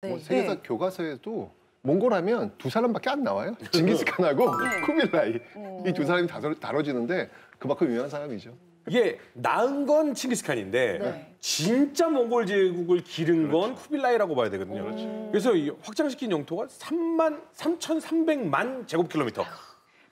네. 뭐 세계사 네. 교과서에도 몽골하면 두 사람밖에 안 나와요. 징기스칸하고 네. 쿠빌라이 어. 이두 사람이 다뤄, 다뤄지는데 그만큼 유명한 사람이죠. 이게 낳은 건 칭기스칸인데 네. 진짜 몽골 제국을 기른 건 쿠빌라이라고 봐야 되거든요. 그래서 이 확장시킨 영토가 3만 3,300만 제곱킬로미터.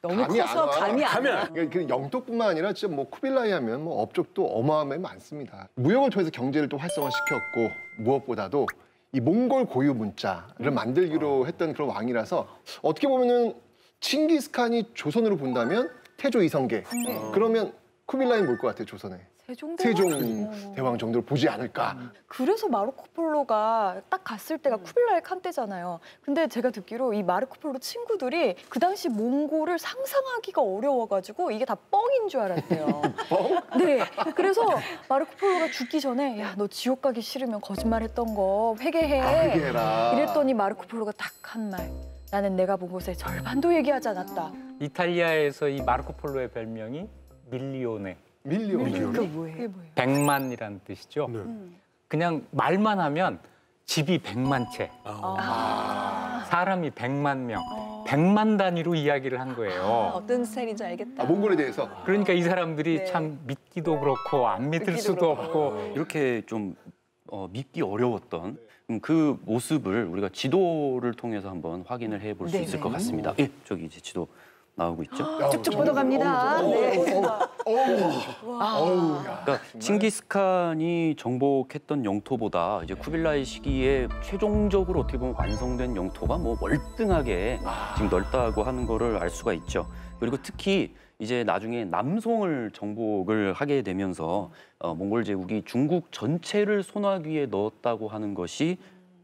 너무 감이 안 커서 와. 감이 안 와. 안 그러니까 그 영토뿐만 아니라 진짜 뭐 쿠빌라이 하면 뭐 업적도 어마어마하게 많습니다. 무역을 통해서 경제를 또 활성화시켰고 무엇보다도 이 몽골 고유 문자를 만들기로 했던 그런 왕이라서 어떻게 보면은 칭기스칸이 조선으로 본다면 태조 이성계. 그러면 쿠빌라이 뭘것 같아요 조선에 세종 세종 대왕? 정도로 보지 않을까 그래서 마르코폴로가 딱 갔을 때가 쿠빌라이 칸 때잖아요. 근데 제가 듣기로 이 마르코폴로 친구들이 그 당시 몽골을 상상하기가 어려워가지고 이게 다 뻥인 줄 알았대요. 네. 그래서 마르코폴로가 죽기 전에 야 너 지옥 가기 싫으면 거짓말했던 거 회개해. 아, 회개해라. 이랬더니 마르코폴로가 딱 한 말. 나는 내가 본 곳의 절반도 얘기하지 않았다. 이탈리아에서 이 마르코폴로의 별명이 밀리오네, 밀리오 그게 그게 그게 뭐예요? 백만이라는 뜻이죠. 네. 그냥 말만 하면 집이 백만 채, 아. 사람이 백만 명, 어. 백만 단위로 이야기를 한 거예요. 어떤 스타일인지 알겠다. 아, 몽골에 대해서 그러니까 이 사람들이 네. 참 믿기도 그렇고 안 믿을 수도 그렇고. 없고 이렇게 좀 어, 믿기 어려웠던 음, 그 모습을 우리가 지도를 통해서 한번 확인을 해볼 수 네네. 있을 것 같습니다. 예, 저기 이제 지도 나오고 있죠. 야, 쭉쭉 저- 뻗어갑니다. 어우, 네. 그러니까 칭기스칸이 정복했던 영토보다 이제 쿠빌라이 시기에 최종적으로 어떻게 보면 완성된 영토가 뭐 월등하게 지금 넓다고 하는 거를 알 수가 있죠. 그리고 특히 이제 나중에 남송을 정복을 하게 되면서 어, 몽골 제국이 중국 전체를 손아귀에 넣었다고 하는 것이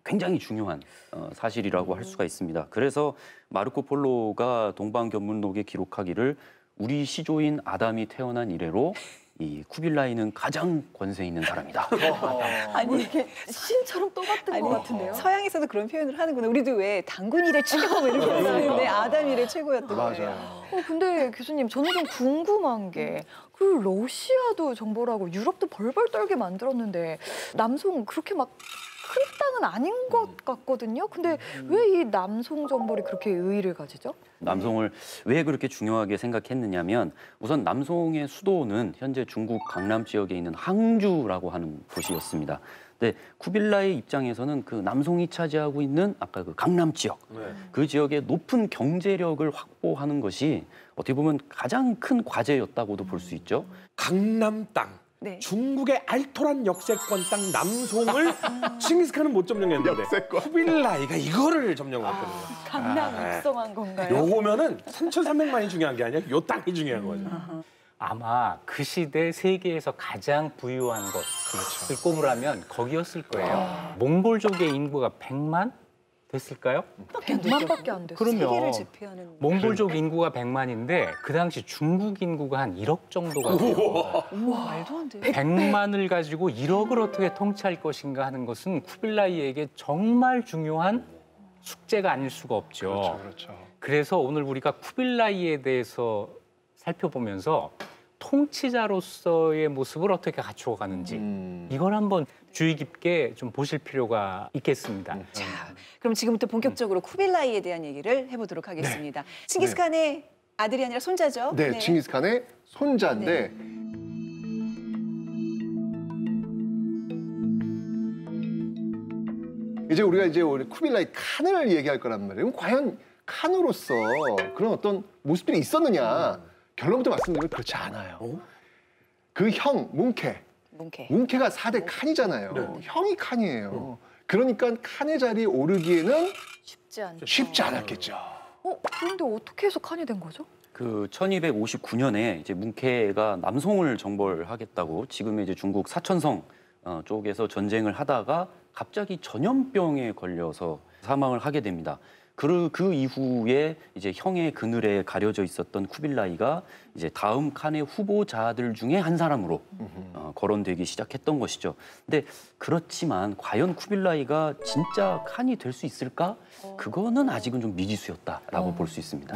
굉장히 중요한 어, 사실이라고 할 수가 있습니다. 그래서 마르코 폴로가 동방견문록에 기록하기를 우리 시조인 아담이 태어난 이래로 이 쿠빌라이는 가장 권세 있는 사람이다. 아니 이게 신처럼 떠받든 것 같은데요. 서양에서도 그런 표현을 하는구나. 우리도 왜 당군 이래 최고 뭐 이렇게 하는데 아담 이래 최고였던 거예요. 맞아요. 어, 근데 교수님, 저는 좀 궁금한 게, 그 러시아도 정보라고 유럽도 벌벌 떨게 만들었는데, 남송 그렇게 막 큰 땅은 아닌 것 같거든요. 근데 왜 이 남송 정벌이 그렇게 의의를 가지죠? 남송을 왜 그렇게 중요하게 생각했느냐면 우선 남송의 수도는 현재 중국 강남 지역에 있는 항주라고 하는 도시였습니다. 근데 쿠빌라의 입장에서는 그 남송이 차지하고 있는 아까 그 강남 지역 네. 그 지역의 높은 경제력을 확보하는 것이 어떻게 보면 가장 큰 과제였다고도 볼 수 있죠. 강남 땅. 네. 중국의 알토란 역세권 땅 남송을 칭기스칸은 못 점령했는데 역세권. 쿠빌라이가 이거를 점령을 했거든요. 강남 아, 입성한 건가요? 요거면은 3,300만이 중요한 게 아니라 요 땅이 중요한 거죠. 아마 그 시대 세계에서 가장 부유한 것을 꼽으라면 거기였을 거예요. 몽골족의 인구가 100만 됐을까요? 100만밖에 안 됐어요. 그러면 세계를 제패하는 몽골족 인구가 100만인데 그 당시 중국 인구가 한 1억 정도가 돼요. 우와 말도 안 돼. 100만을 가지고 1억을 어떻게 통치할 것인가 하는 것은 쿠빌라이에게 정말 중요한 숙제가 아닐 수가 없죠. 그렇죠, 그렇죠. 그래서 오늘 우리가 쿠빌라이에 대해서 살펴보면서 통치자로서의 모습을 어떻게 갖추어가는지 음. 이걸 한번 주의 깊게 좀 보실 필요가 있겠습니다. 자, 그럼 지금부터 본격적으로 쿠빌라이에 대한 얘기를 해보도록 하겠습니다. 칭기스칸의 아들이 아니라 손자죠? 네, 칭기스칸의 손자인데 이제 우리가 이제 우리 쿠빌라이 칸을 얘기할 거란 말이에요. 그럼 과연 칸으로서 그런 어떤 모습들이 있었느냐? 결론부터 말씀드리면 그렇지 않아요. 어? 그 형 뭉케, 뭉케. 뭉케가 4대 칸이잖아요. 네. 형이 칸이에요. 그러니까 칸의 자리에 오르기에는 쉽지 않죠. 쉽지 않았겠죠. 어, 그런데 어떻게 해서 칸이 된 거죠? 그 1259년에 이제 뭉케가 남송을 정벌하겠다고 지금의 이제 중국 사천성 어, 쪽에서 전쟁을 하다가 갑자기 전염병에 걸려서 사망을 하게 됩니다. 그, 그 이후에 이제 형의 그늘에 가려져 있었던 쿠빌라이가 이제 다음 칸의 후보자들 중에 한 사람으로 어, 거론되기 시작했던 것이죠. 근데 그렇지만 과연 쿠빌라이가 진짜 칸이 될 수 있을까? 그거는 아직은 좀 미지수였다라고 볼 수 있습니다.